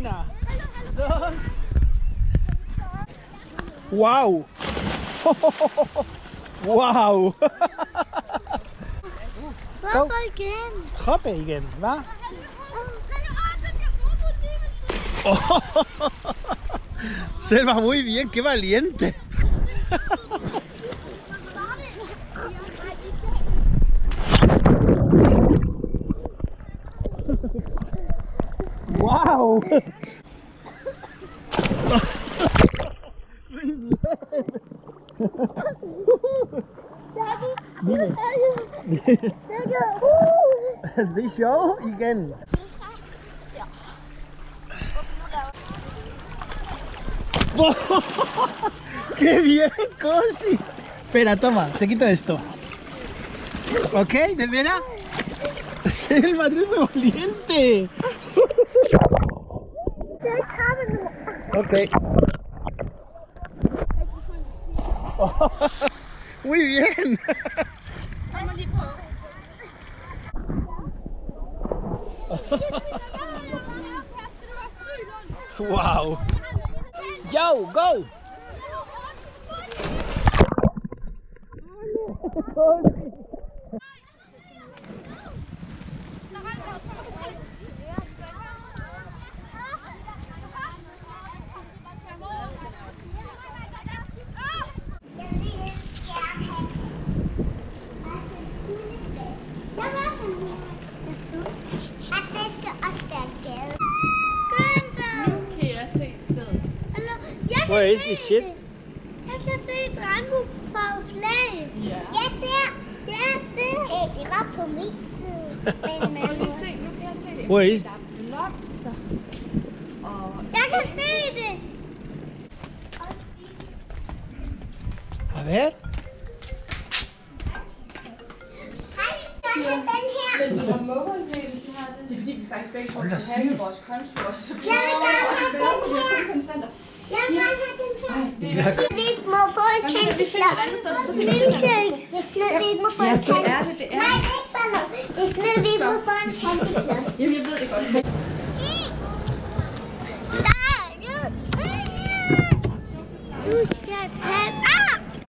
Una, dos. Wow. wow. Igen, hva'? Selva, muy bien, qué valiente. slow. Daddy, ¡Qué bien, Cosi! Espera, toma, te quito esto. ¿Ok? ¿De veras? ¡El Madrid valiente! Ok. Muy bien. Wow. Yo, go. At det skal også være gade. Gunther! Kan jeg se stedet? Hallo, jeg kan Where is se this shit? det. Jeg kan se et regnbuefarvet flag. Ja. Ja, der. Ja, det. Hey, det var på min side. Men, men, se? Nu kan jeg se det. Where is- Der er blomster. Og jeg kan se det. A ver. Hej, jeg kan den her. Det er fordi, vi faktisk begge får behandlet vores konto også. Så jeg vil gerne have den her. Jeg vil gerne have den her. Vi ikke må få et kendt flot. Det er snød, vi ikke må få en kendt. Nej, det er ikke sådan noget. Det er snød, vi ikke må få en kendt flot. Jamen, jeg ved det godt. Du skal tage